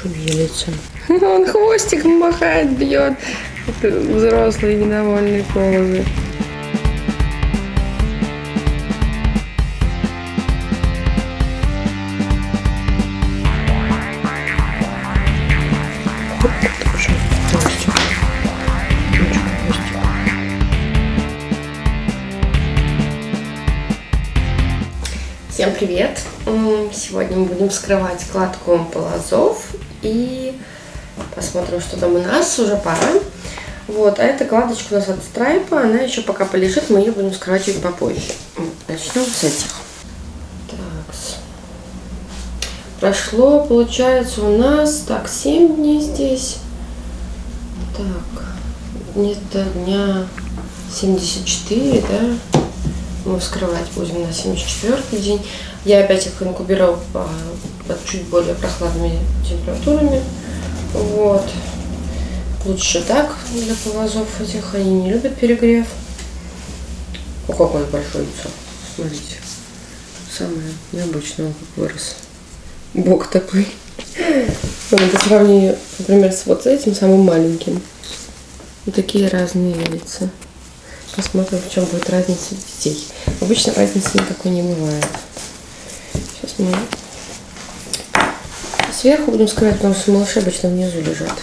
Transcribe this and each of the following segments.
шевелится. Он хвостиком махает, бьет. Это взрослые недовольные полозы. Всем привет! Сегодня мы будем вскрывать кладку полозов и посмотрим, что там у нас. Уже пора. Вот, а эта кладочка у нас от страйпа, она еще пока полежит, мы ее будем чуть попозже. Начнем с этих. Так. Прошло, получается, у нас, так, 7 дней здесь. Так, где-то дня 74, да? мы вскрывать будем на 74 день. Я опять их инкубировала под чуть более прохладными температурами. Вот. Лучше так для полозов этих. Они не любят перегрев. О, какое большое яйцо. Смотрите. Самое необычное, как вырос. Бог такой. По сравнению, например, с вот этим самым маленьким. Вот такие разные яйца. Посмотрим, в чем будет разница детей. Обычно разницы никакой не бывает. Мы сверху будем скрывать, потому что малыши обычно внизу лежат.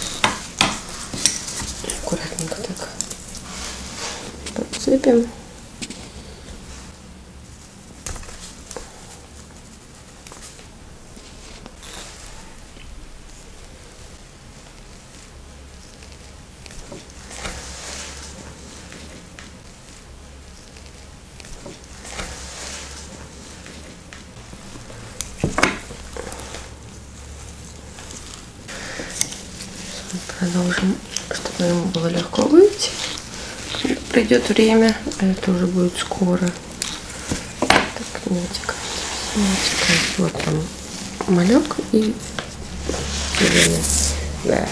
Аккуратненько так подцепим. Продолжим, чтобы ему было легко выйти. Придет время, а это уже будет скоро. Так, не утекает. Вот там малек и зеленый. Да.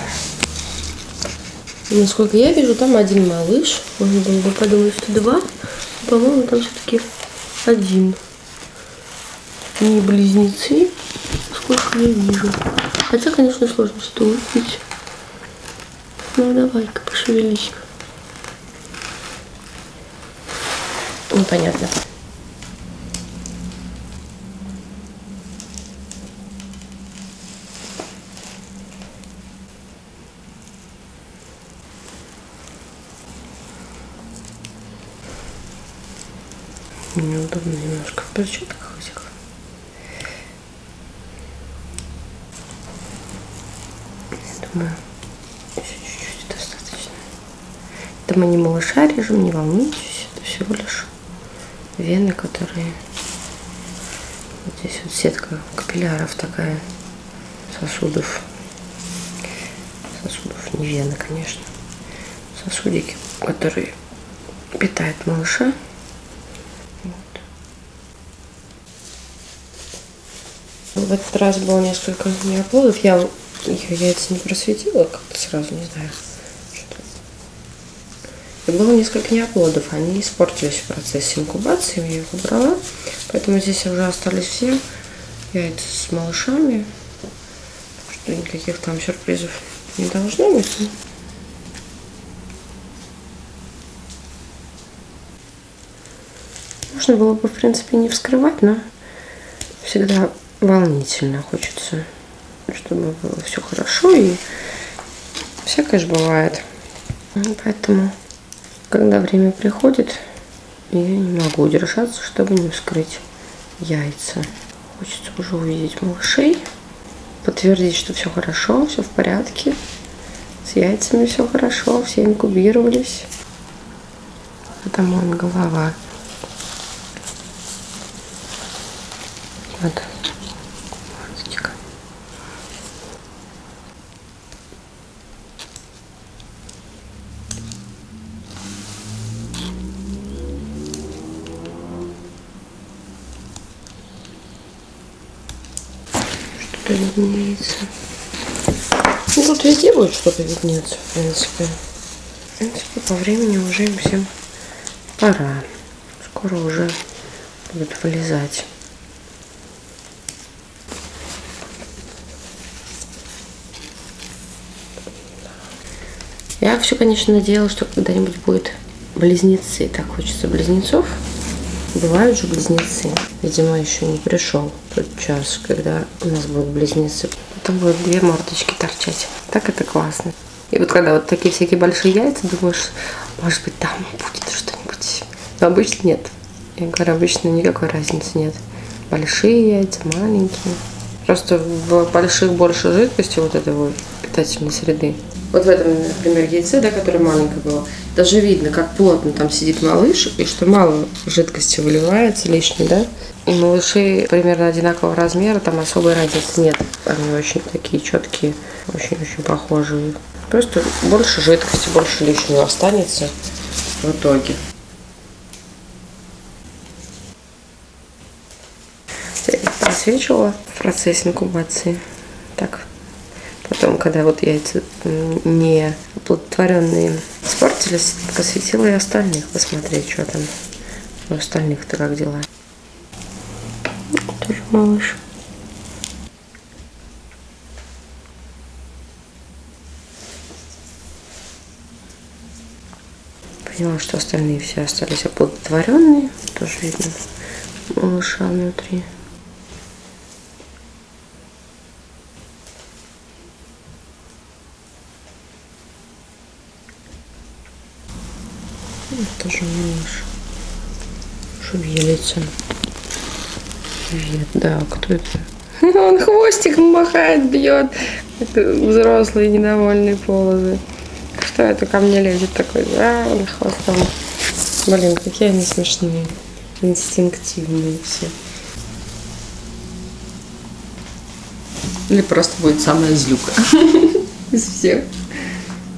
Насколько я вижу, там один малыш. Можно было бы подумать, что два. По-моему, там все-таки один. Не близнецы, сколько я вижу. Хотя, конечно, сложно что увидеть. Ну давай-ка пошевелись. Непонятно. Неудобно немножко в перчатках этих. Я думаю, Это мы не малыша режем, не волнуйтесь. Это всего лишь вены, которые... Вот здесь вот сетка капилляров такая, сосудов. Сосудов, не вены, конечно. Сосудики, которые питают малыша. В этот раз было несколько неоплодов. Я их яйца не просветила как-то сразу, не знаю. И было несколько неоплодов, они испортились в процессе инкубации, я их убрала. Поэтому здесь уже остались все яйца с малышами. Что никаких там сюрпризов не должно быть. Можно было бы, в принципе, не вскрывать, но всегда волнительно. Хочется, чтобы было все хорошо. И всякое же бывает. Поэтому когда время приходит, я не могу удержаться, чтобы не вскрыть яйца. Хочется уже увидеть малышей, подтвердить, что все хорошо, все в порядке. С яйцами все хорошо, все инкубировались. Это моя голова. Вот. что-то виднеется. Ну, тут везде будет что-то виднеться, в принципе. В принципе, по времени уже им всем пора. Скоро уже будут вылезать. Я все, конечно, надеялась, что когда-нибудь будет близнецы. Так хочется близнецов. Бывают же близнецы. Видимо, еще не пришел тот час, когда у нас будут близнецы. Там будут две мордочки торчать. Так это классно. И вот когда вот такие всякие большие яйца, думаешь, может быть, там будет что-нибудь. Но обычно нет. Я говорю, обычно никакой разницы нет. Большие яйца, маленькие. Просто в больших больше жидкости вот этой вот питательной среды. Вот в этом, например, яйце, да, которое маленькое было, даже видно, как плотно там сидит малыш, и что мало жидкости выливается лишней, да. И малыши примерно одинакового размера, там особой разницы нет. Они очень такие четкие, очень-очень похожие. Просто больше жидкости, больше лишнего останется в итоге. Просвечивала в процессе инкубации. Так, потом, когда вот яйца не оплодотворенные испортились, посвятила и остальных посмотреть, что там у остальных-то как дела. Тоже малыш. Поняла, что остальные все остались оплодотворенные. Тоже видно малыша внутри. Тоже малыш. Шевелится. Привет, да, кто это? Он хвостиком махает, бьет. Взрослые недовольные полозы. Что это ко мне лезет такой? А, он хвостом. Блин, какие они смешные. Инстинктивные все. Или просто будет самая злюка из всех,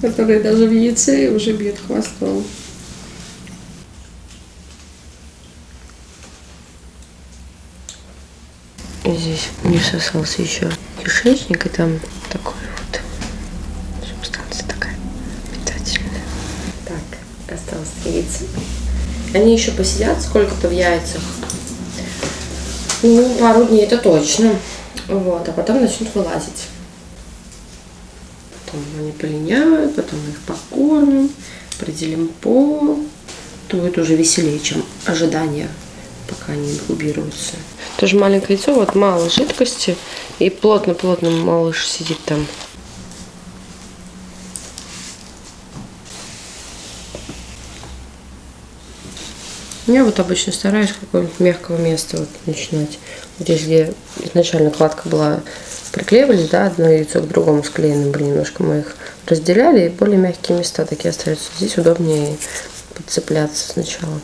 которые даже в яйце уже бьет хвостом. Здесь не всосался еще кишечник, и там такой вот субстанция такая питательная. Так, осталось яйца. Они еще посидят сколько-то в яйцах. Ну, пару дней это точно. Вот, а потом начнут вылазить. Потом они полиняют, потом мы их покормим, определим пол. То будет уже веселее, чем ожидание, пока они инкубируются. Тоже маленькое яйцо, вот мало жидкости. И плотно-плотно малыш сидит там. Я вот обычно стараюсь какого-нибудь мягкого места вот начинать. Вот здесь, где изначально кладка была, приклеивались, да, одно яйцо к другому склеенным были немножко. Мы их разделяли, и более мягкие места такие остаются. Здесь удобнее подцепляться сначала.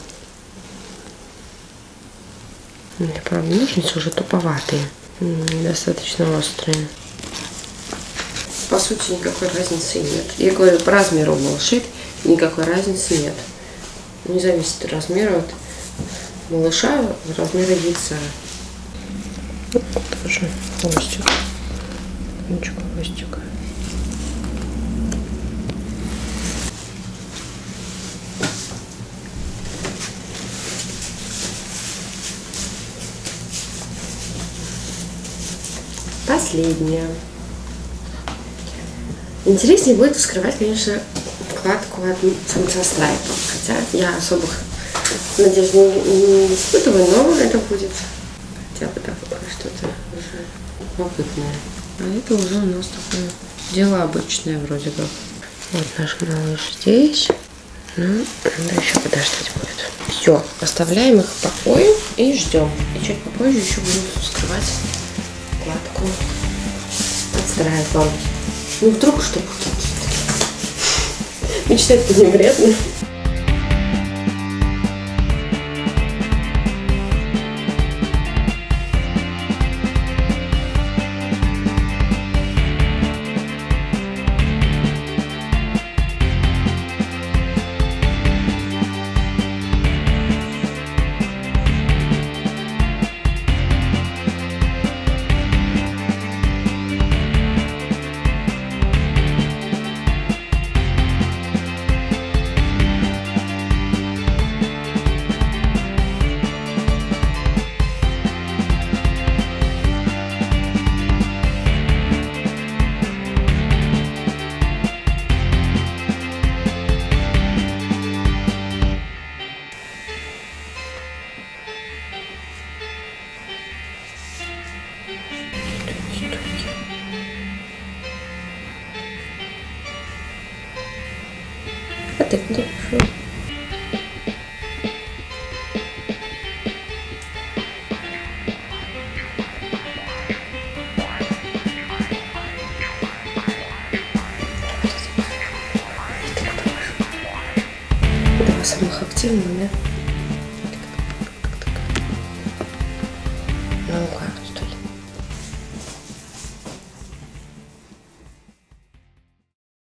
Меня, правда, ножницы уже туповатые, недостаточно острые. По сути, никакой разницы нет. Я говорю, по размеру малышит, никакой разницы нет. Не зависит от размера от малыша, от размера яйца. Вот тоже хвостик. Кончик хвостика. Последняя. Интереснее будет вскрывать, конечно, вкладку от самца страйпа. Хотя я особых надежд не, не испытываю, но это будет хотя бы такое что-то уже опытное. А это уже у нас такое дело обычное вроде как. Вот наш малыш здесь. Ну, надо еще подождать будет. Все, оставляем их в покое и ждем. И чуть попозже еще будем вскрывать кладку отстраиваем. Ну, вдруг что будет. Мечтать-то не вредно. Два самых активных, да?